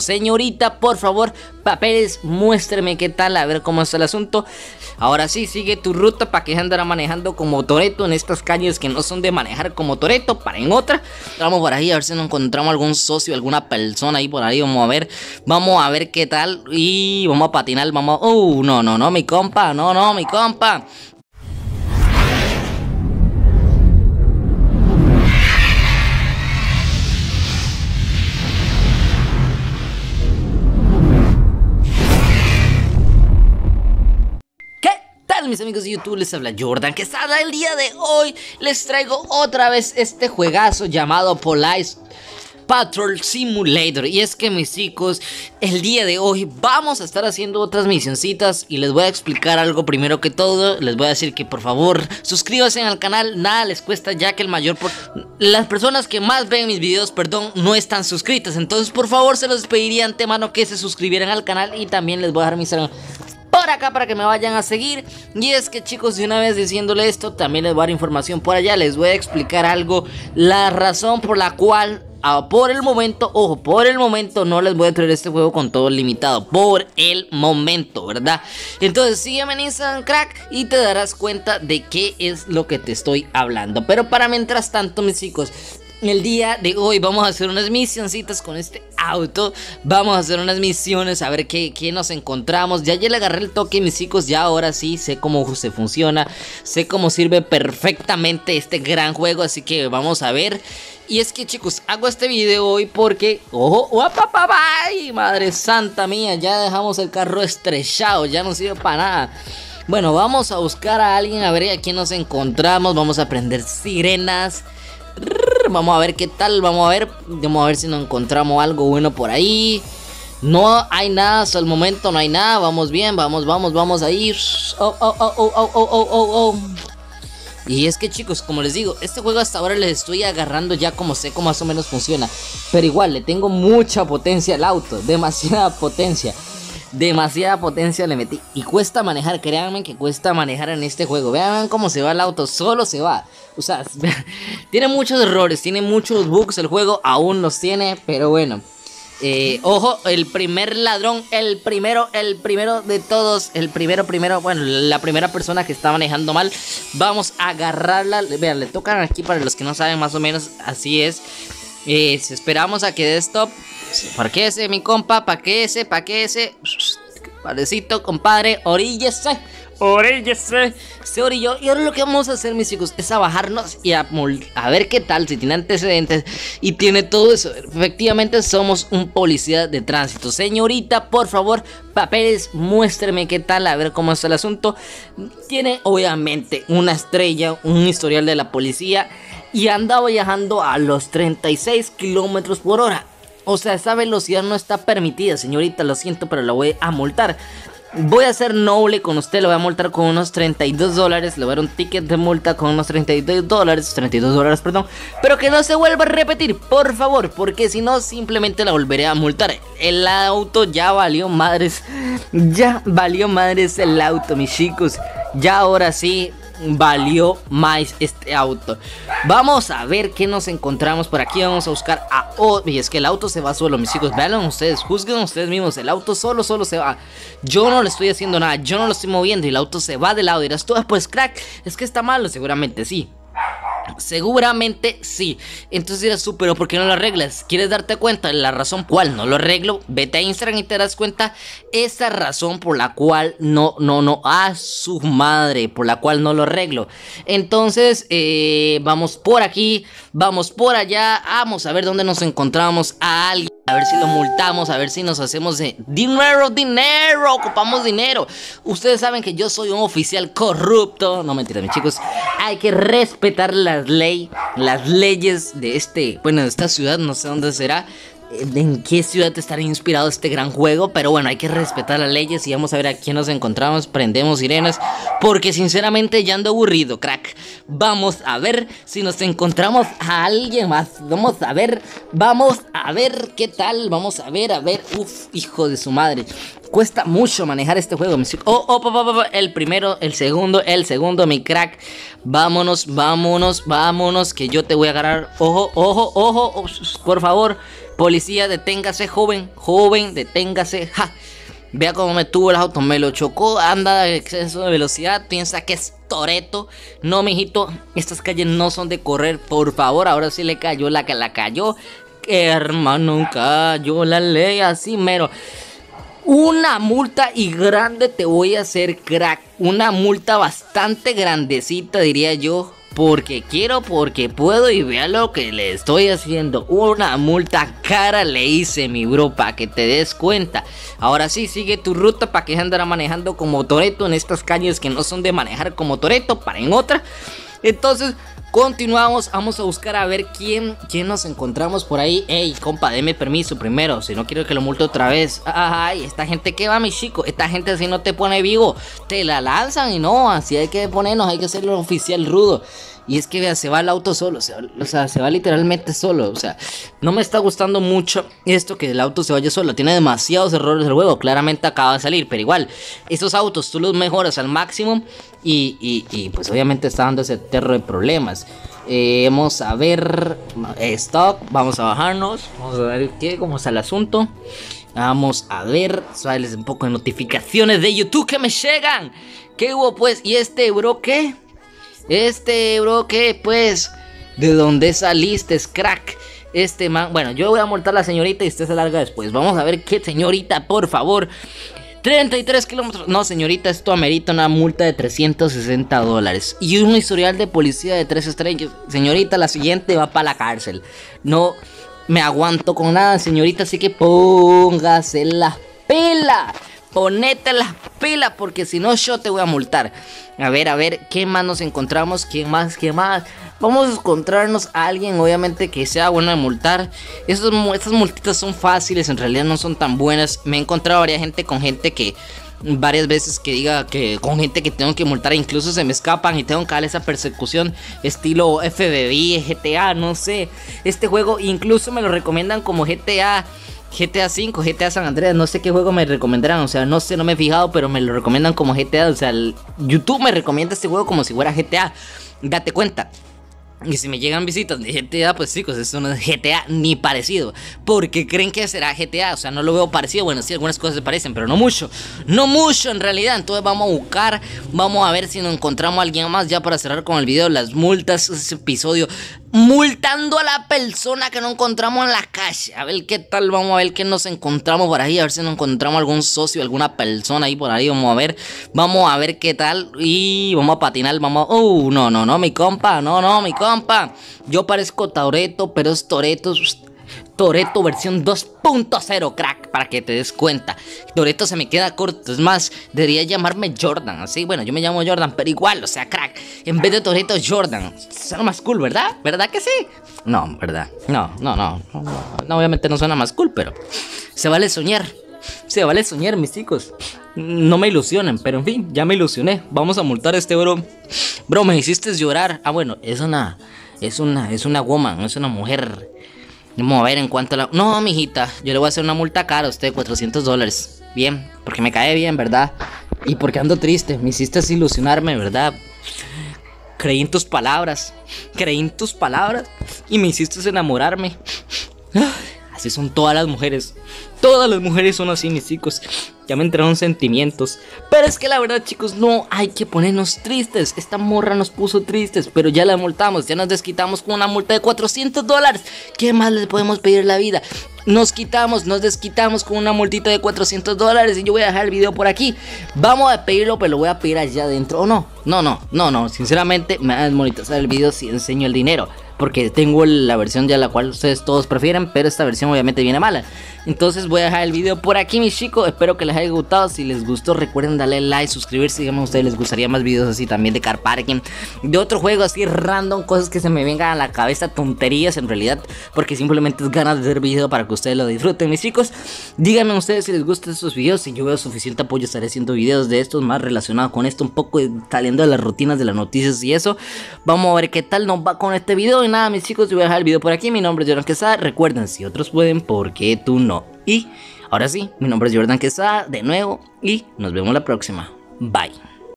Señorita, por favor, papeles, muéstreme qué tal, a ver cómo está el asunto. Ahora sí, sigue tu ruta para que andará manejando como Toreto en estas calles que no son de manejar como Toreto, para en otra. Vamos por ahí a ver si nos encontramos algún socio, alguna persona ahí por ahí. Vamos a ver, vamos a ver qué tal. Y vamos a patinar, vamos a... Uh, no, no, no, mi compa, no, no, mi compa. Mis amigos de YouTube? Les habla Jordan que está el día de hoy les traigo otra vez este juegazo llamado Police Patrol Simulator. Y es que mis chicos, el día de hoy vamos a estar haciendo otras misioncitas Y les voy a explicar algo primero que todo. Les voy a decir que por favor suscríbanse al canal. Nada les cuesta ya que el mayor... Por... Las personas que más ven mis videos, perdón, no están suscritas. Entonces por favor se los pediría antemano que se suscribieran al canal Y también les voy a dejar mi por acá para que me vayan a seguir. Y es que chicos, de una vez diciéndole esto, también les voy a dar información por allá. Les voy a explicar algo. La razón por la cual ah, por el momento, ojo, por el momento no les voy a traer este juego con todo limitado. Por el momento, ¿verdad? Entonces sígueme en Instagram, crack, y te darás cuenta de qué es lo que te estoy hablando. Pero para mientras tanto, mis chicos, el día de hoy vamos a hacer unas misioncitas con este auto. Vamos a hacer unas misiones a ver qué, nos encontramos. Ya ya le agarré el toque, mis chicos. Ya ahora sí sé cómo se funciona. Sé cómo sirve perfectamente este gran juego. Así que vamos a ver. Y es que chicos, hago este video hoy porque... ¡Ojo! papá! ¡Ay! Madre santa mía! Ya dejamos el carro estrellado. Ya no sirve para nada. Bueno, vamos a buscar a alguien a ver a quién nos encontramos. Vamos a aprender sirenas vamos a ver qué tal, vamos a ver, vamos a ver si nos encontramos algo bueno por ahí. No hay nada hasta el momento, no hay nada, vamos bien, vamos, vamos, vamos a ir. Oh, oh, oh, y es que chicos, como les digo, este juego hasta ahora les estoy agarrando ya como sé cómo más o menos funciona. Pero igual, le tengo mucha potencia al auto, demasiada potencia. Demasiada potencia le metí. Y cuesta manejar, créanme que cuesta manejar en este juego. Vean cómo se va el auto, solo se va. O sea, tiene muchos errores, tiene muchos bugs el juego, aún los tiene, pero bueno. Eh, ojo, el primer ladrón, el primero, el primero de todos, el primero, primero, bueno, la primera persona que está manejando mal, vamos a agarrarla, vean, le tocan aquí para los que no saben más o menos, así es. Eh, esperamos a que dé stop, ese mi compa, ese ese Parecito, compadre, oríllese. Oríllese. Se orilló. Y ahora lo que vamos a hacer, mis chicos, es a bajarnos y a, a ver qué tal, si tiene antecedentes y tiene todo eso. Efectivamente, somos un policía de tránsito. Señorita, por favor, papeles, muéstreme qué tal, a ver cómo está el asunto. Tiene, obviamente, una estrella, un historial de la policía y anda viajando a los 36 kilómetros por hora. O sea, esa velocidad no está permitida, señorita, lo siento, pero la voy a multar. Voy a ser noble con usted, lo voy a multar con unos 32 dólares, le voy a dar un ticket de multa con unos 32 dólares, 32 dólares, perdón, pero que no se vuelva a repetir, por favor, porque si no simplemente la volveré a multar. El auto ya valió madres, ya valió madres el auto, mis chicos. Ya ahora sí, valió más este auto. Vamos a ver qué nos encontramos por aquí. Vamos a buscar a... Oh, y es que el auto se va solo, mis chicos. Vean ustedes, juzguen ustedes mismos. El auto solo, solo se va. Yo no le estoy haciendo nada. Yo no lo estoy moviendo y el auto se va de lado. Dirás tú, ah, pues crack, es que está malo. Seguramente sí. Seguramente sí. Entonces dirás tú, pero ¿por qué no lo arreglas? ¿Quieres darte cuenta de la razón cual no lo arreglo? Vete a Instagram y te das cuenta esa razón por la cual no, no, no, a su madre, por la cual no lo arreglo. Entonces, eh, vamos por aquí, vamos por allá, vamos a ver dónde nos encontramos a alguien. A ver si lo multamos, a ver si nos hacemos de dinero, dinero, ocupamos dinero. Ustedes saben que yo soy un oficial corrupto. No mentira, mis chicos. Hay que respetar las leyes, las leyes de este, bueno, de esta ciudad, no sé dónde será en qué ciudad estará inspirado este gran juego. Pero bueno, hay que respetar las leyes y vamos a ver a quién nos encontramos. Prendemos sirenas. Porque sinceramente ya ando aburrido, crack. Vamos a ver si nos encontramos a alguien más. Vamos a ver, vamos a ver qué tal. Vamos a ver, a ver. Uf, hijo de su madre. Cuesta mucho manejar este juego. Oh, oh, oh, el primero, el segundo, el segundo, mi crack. Vámonos, vámonos, vámonos. Que yo te voy a agarrar. Ojo, ojo, ojo. Por favor. Policía, deténgase, joven, joven, deténgase. Ja. Vea cómo me tuvo el auto, me lo chocó, anda exceso de velocidad, piensa que es Toreto. No, mijito, estas calles no son de correr, por favor, ahora sí le cayó la que la cayó. Hermano, cayó la ley así mero. Una multa y grande te voy a hacer crack. Una multa bastante grandecita, diría yo. Porque quiero, porque puedo y vea lo que le estoy haciendo. Una multa cara le hice, mi bro, para que te des cuenta. Ahora sí, sigue tu ruta para que andará manejando como Toreto en estas calles que no son de manejar como Toreto, para en otra. Entonces, Continuamos, vamos a buscar a ver quién, quién nos encontramos por ahí. Ey, compa, deme permiso primero, si no quiero que lo multe otra vez. Ay, esta gente que va, mi chico, esta gente así no te pone vivo, te la lanzan y no, así hay que ponernos, hay que hacerlo oficial rudo. Y es que vea, se va el auto solo, o sea, se va literalmente solo. O sea, no me está gustando mucho esto que el auto se vaya solo. Tiene demasiados errores el juego, claramente acaba de salir. Pero igual, esos autos tú los mejoras al máximo y, y, pues obviamente está dando ese terro de problemas. Eh, vamos a ver, stop, vamos a bajarnos, vamos a ver qué, cómo está el asunto. Vamos a ver, sales un poco de notificaciones de YouTube que me llegan. ¿Qué hubo pues? ¿Y este bro qué? Este bro que pues de dónde saliste, crack. Este man, bueno, yo voy a montar a la señorita y usted se larga después. Vamos a ver qué señorita, por favor. 33 kilómetros. No, señorita, esto amerita una multa de 360 dólares. Y un historial de policía de 3 estrellas. Señorita, la siguiente va para la cárcel. No me aguanto con nada, señorita, así que póngase la pela ponete las pilas porque si no yo te voy a multar. A ver, a ver, ¿qué más nos encontramos? ¿Quién más? ¿Qué más? Vamos a encontrarnos a alguien, obviamente, que sea bueno de multar. Estos, estas multitas son fáciles, en realidad no son tan buenas. Me he encontrado varias gente con gente que varias veces que diga que con gente que tengo que multar incluso se me escapan y tengo que dar esa persecución estilo FBI, GTA, no sé. Este juego incluso me lo recomiendan como GTA GTA 5, GTA San Andreas, no sé qué juego me recomendarán, o sea, no sé, no me he fijado, pero me lo recomiendan como GTA, o sea, YouTube me recomienda este juego como si fuera GTA. Date cuenta, y si me llegan visitas de GTA, pues chicos, eso no es GTA ni parecido. Porque creen que será GTA, o sea, no lo veo parecido. Bueno, sí, algunas cosas se parecen, pero no mucho. No mucho en realidad. Entonces vamos a buscar, vamos a ver si nos encontramos a alguien más ya para cerrar con el video. Las multas, ese episodio. Multando a la persona que no encontramos en la calle. A ver qué tal, vamos a ver qué nos encontramos por ahí. A ver si nos encontramos algún socio, alguna persona ahí por ahí. Vamos a ver, vamos a ver qué tal. Y vamos a patinar, vamos a... Uh, no, no, no, mi compa, no, no, mi compa yo parezco Toreto, pero es Toreto. Toreto versión 2.0, crack, para que te des cuenta. Toreto se me queda corto, es más, debería llamarme Jordan, así, bueno, yo me llamo Jordan, pero igual, o sea, crack, en vez de Toreto, Jordan. Suena más cool, ¿verdad? ¿Verdad que sí? No, ¿verdad? No, no, no, no, obviamente no suena más cool, pero se vale soñar. Se vale soñar, mis chicos. No me ilusionen, pero en fin, ya me ilusioné. Vamos a multar este bro. Bro, me hiciste llorar. Ah, bueno, es una. Es una. Es una woman, es una mujer. Vamos a ver en cuanto a la. No, mijita, yo le voy a hacer una multa cara a usted, 400 dólares. Bien, porque me cae bien, ¿verdad? Y porque ando triste. Me hiciste ilusionarme, ¿verdad? Creí en tus palabras. Creí en tus palabras. Y me hiciste enamorarme. Así son todas las mujeres. Todas las mujeres son así, mis chicos. Ya me entraron sentimientos. Pero es que la verdad, chicos, no hay que ponernos tristes. Esta morra nos puso tristes, pero ya la multamos. Ya nos desquitamos con una multa de 400 dólares. ¿Qué más le podemos pedir a la vida? Nos quitamos, nos desquitamos con una multita de 400 dólares. Y yo voy a dejar el video por aquí. Vamos a pedirlo, pero lo voy a pedir allá adentro. ¿O no? No, no, no, no. Sinceramente, me da desmonetizar el video si enseño el dinero porque tengo la versión ya la cual ustedes todos prefieren, pero esta versión obviamente viene mala. Entonces voy a dejar el video por aquí, mis chicos. Espero que les haya gustado. Si les gustó, recuerden darle like, suscribirse. Díganme a ustedes les gustaría más videos así también de car parking, de otro juego así random, cosas que se me vengan a la cabeza, tonterías en realidad, porque simplemente es ganas de hacer video para que ustedes lo disfruten, mis chicos. Díganme a ustedes si les gustan estos videos. Si yo veo suficiente apoyo, estaré haciendo videos de estos más relacionados con esto, un poco saliendo de las rutinas de las noticias y eso. Vamos a ver qué tal nos va con este video nada, mis chicos, yo voy a dejar el video por aquí. Mi nombre es Jordan Quesada. Recuerden, si otros pueden, ¿por qué tú no? Y ahora sí, mi nombre es Jordan Quesada, de nuevo, y nos vemos la próxima. Bye.